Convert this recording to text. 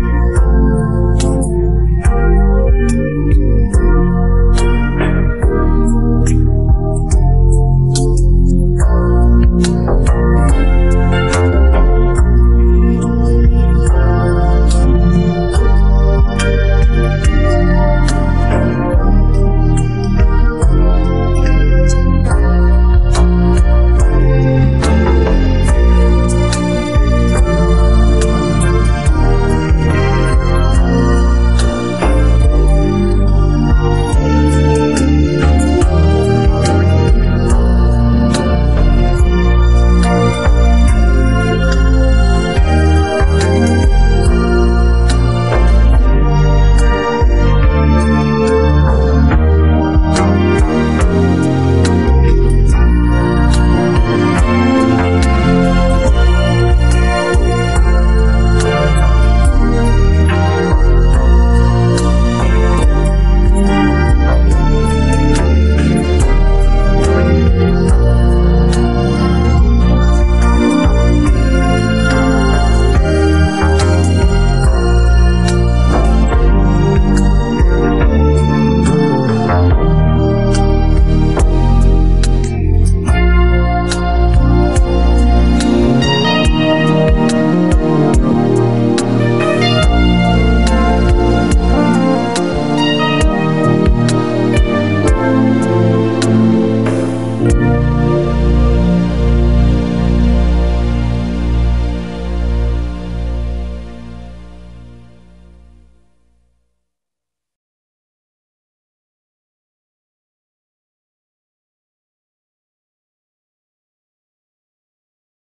you.